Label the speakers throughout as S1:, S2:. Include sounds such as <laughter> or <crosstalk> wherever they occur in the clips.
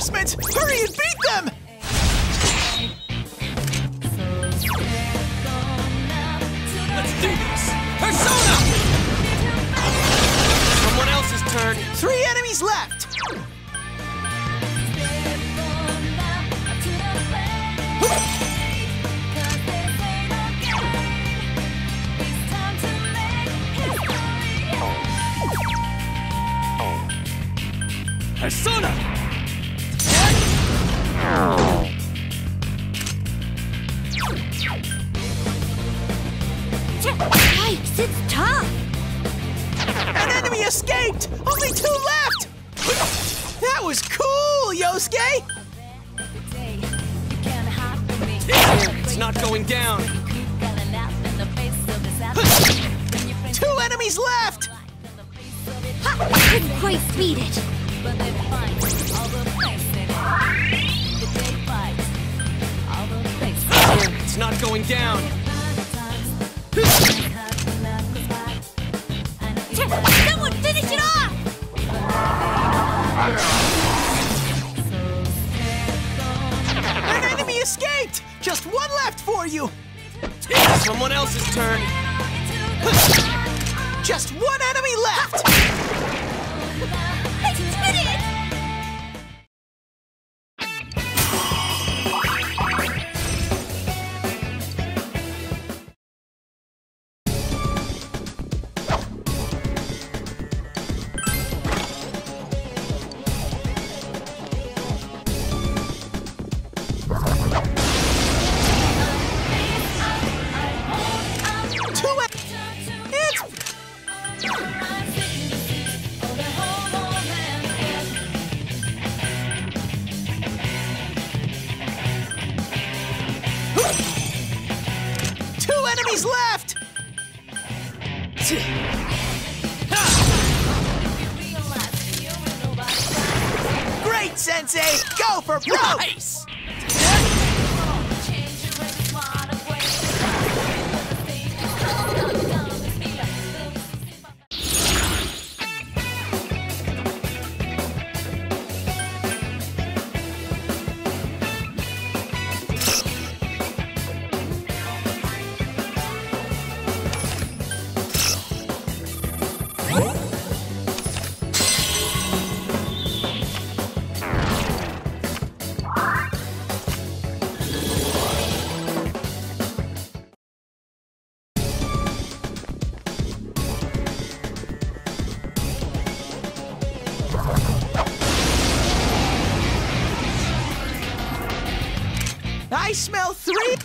S1: reinforcements! Hurry and beat them!
S2: Let's do this! Persona! Someone else's turn.
S1: Three enemies left!
S2: Persona!
S3: Yikes, it's tough.
S1: An enemy escaped! Only two left! That was cool, Yosuke!
S2: It's not going down.
S1: Two enemies left!
S3: Couldn't quite beat it.
S2: Going down.
S3: Someone finish it off!
S1: An enemy escaped! Just one left for you!
S2: Someone else's turn.
S1: Just one enemy left! Great, Sensei! Go for broke!
S2: Nice!
S1: I smell three.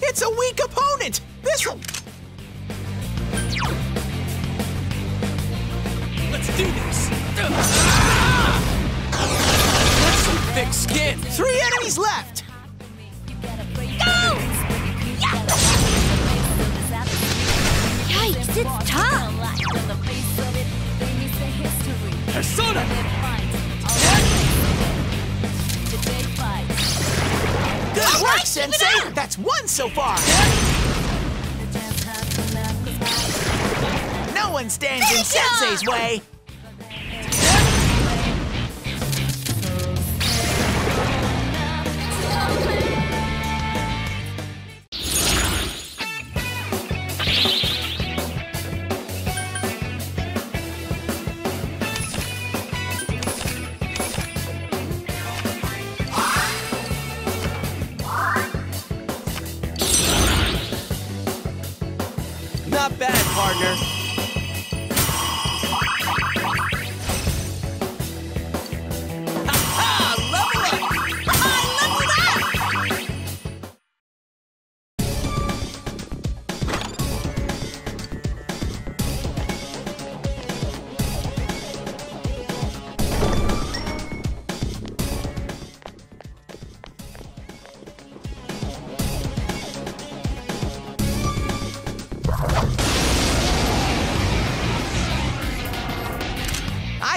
S1: It's a weak opponent. This'll.
S2: Let's do this! That's some thick skin.
S1: Three enemies left. Go!
S3: Yikes, it's tough.
S2: Persona!
S1: Sensei. That's one so far. No one stands in Sensei's way.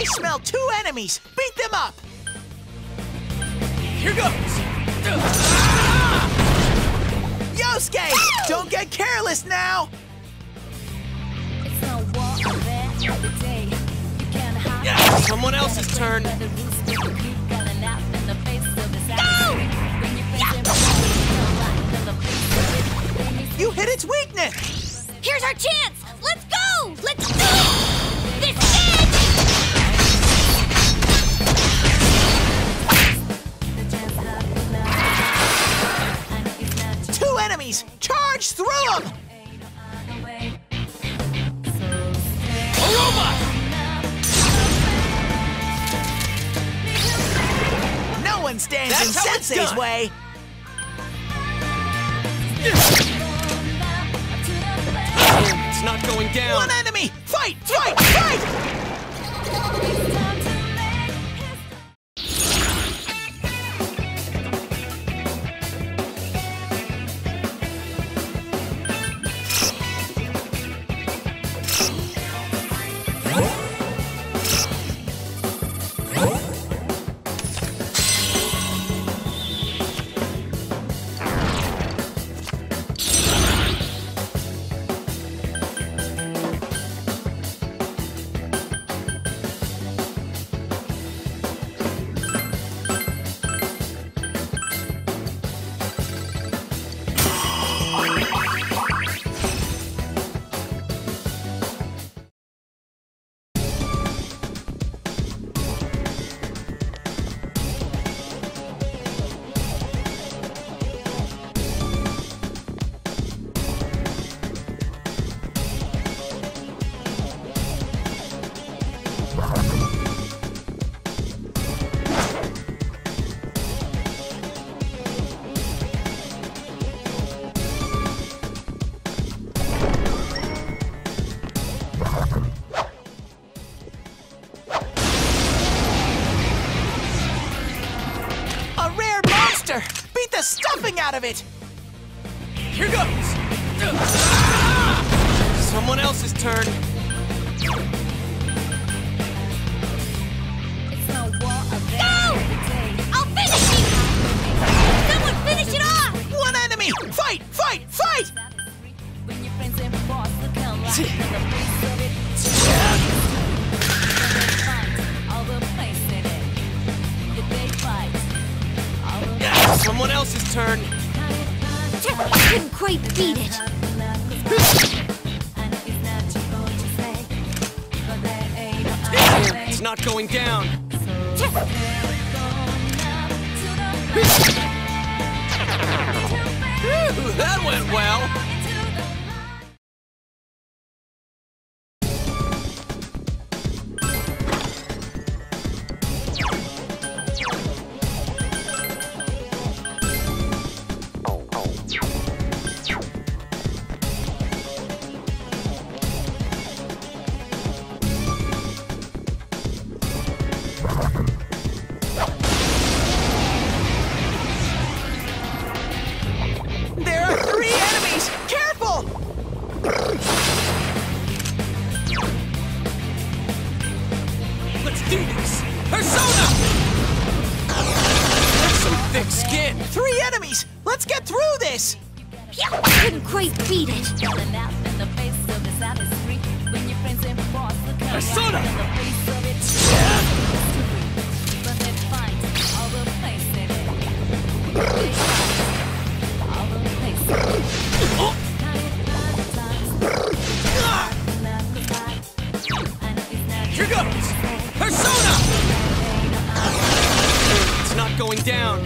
S1: Smell two enemies. Beat them up.
S2: Here goes.
S1: Yosuke, don't get careless now.
S4: It's no war of every day. You can't hide.
S2: Yeah, someone else's turn.
S4: By the you gotta nap in the face of this attitude. When you face it, feel like in the face of it. They need
S1: You hit its weakness.
S4: Here's our chance! Let's go! Let's
S5: way.
S2: It's not going down.
S1: One enemy. Fight, fight, fight.
S2: Here goes. Someone else's turn.
S5: It's no war of
S4: Go! I'll finish you! Someone finish it off!
S1: One enemy. Fight, fight, fight.
S5: When your friends and boss look alike in the face of it. Fight all the place in it. If they fight, all the
S2: Yeah, someone else's turn.
S4: I couldn't quite beat it.
S5: It's not going to say, but there ain't no other way.
S2: It's not going down. Ooh, that went well.
S4: Quite beat it.
S2: Persona! Here goes. Persona! It's not going down.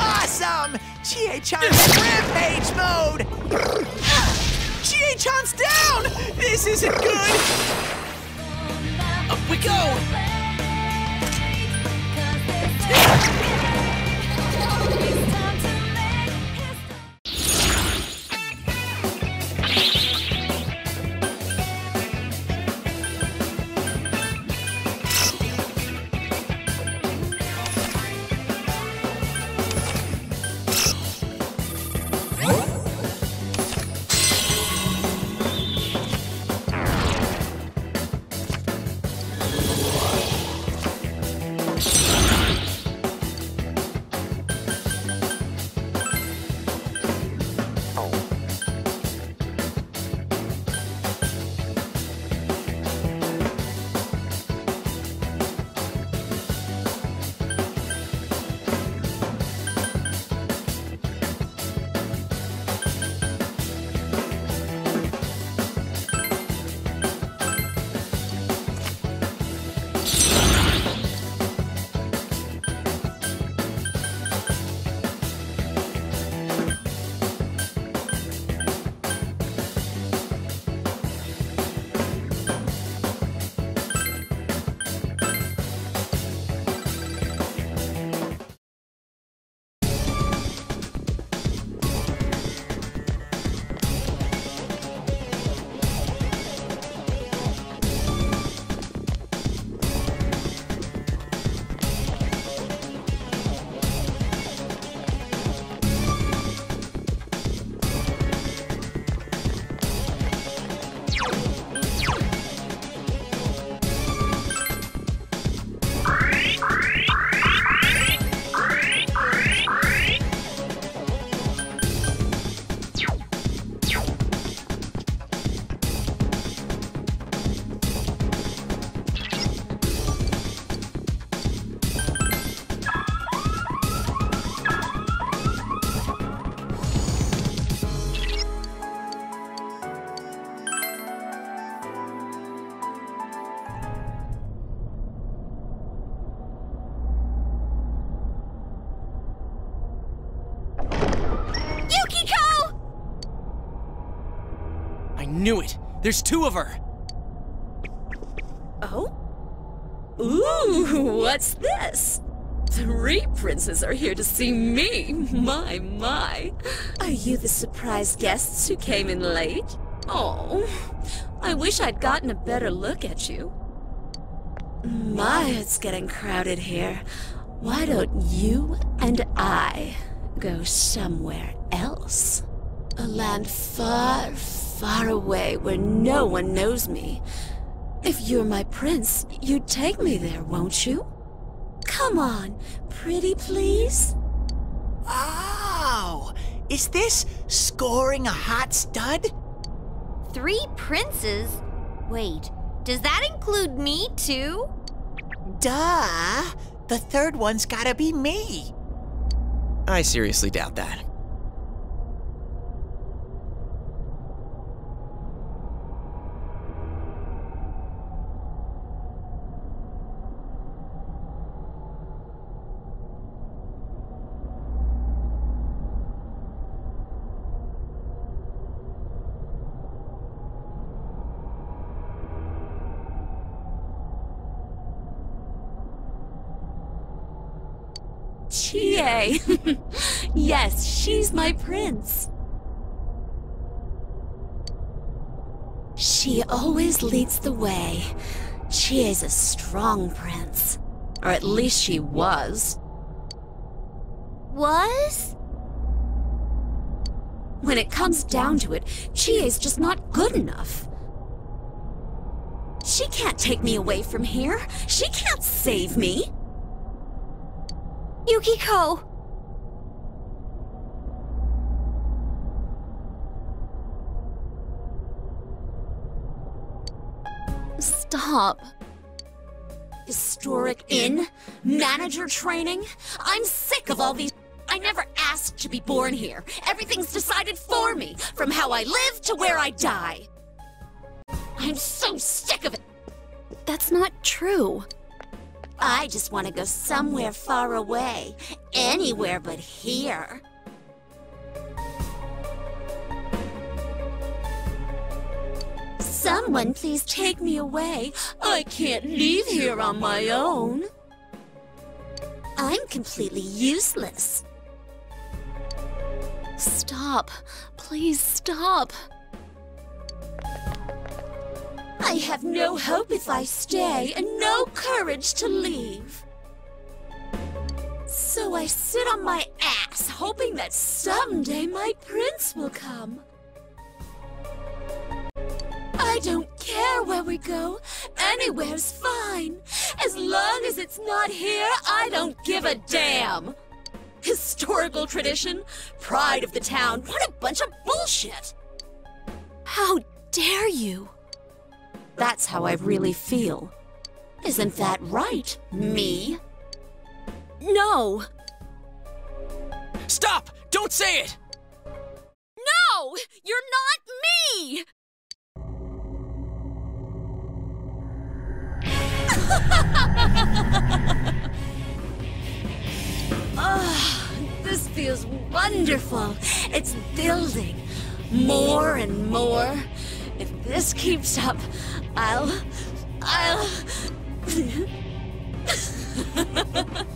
S1: Awesome. Chie-chan's rampage mode. Chie-chan's down. This isn't good.
S2: Up we go. Knew it. There's two of her.
S4: Oh? Ooh, what's this? Three princes are here to see me. My, my. Are you the surprise guests who came in late? Oh, I wish I'd gotten a better look at you. My, it's getting crowded here. Why don't you and I go somewhere else? A land far, far away where no one knows me. If you're my prince, you'd take me there, won't you? Come on, pretty please?
S1: Oh, is this scoring a hot stud?
S3: Three princes? Wait, does that include me too?
S1: Duh. The third one's gotta be me.
S2: I seriously doubt that. <laughs>
S4: Yes, she's my prince. She always leads the way. She is a strong prince. Or at least she was.
S3: Was?
S4: When it comes down to it, Chie's just not good enough. She can't take me away from here. She can't save me.
S3: Yukiko!
S4: Stop. Historic inn? Manager training? I'm sick of all these. I never asked to be born here. Everything's decided for me, from how I live to where I die. I'm so sick of it. That's not true. I just want to go somewhere far away. Anywhere but here. Someone please take me away. I can't leave here on my own. I'm completely useless. Stop. Please stop. I have no hope if I stay and no courage to leave. So I sit on my ass hoping that someday my prince will come. I don't care where we go. Anywhere's fine. As long as it's not here, I don't give a damn. Historical tradition, pride of the town. What a bunch of bullshit. How dare you? That's how I really feel. Isn't that right, me? No!
S2: Stop! Don't say it!
S4: No! You're not me! <laughs> Ah, this feels wonderful. It's building more and more. If this keeps up, I'll. I'll. <laughs>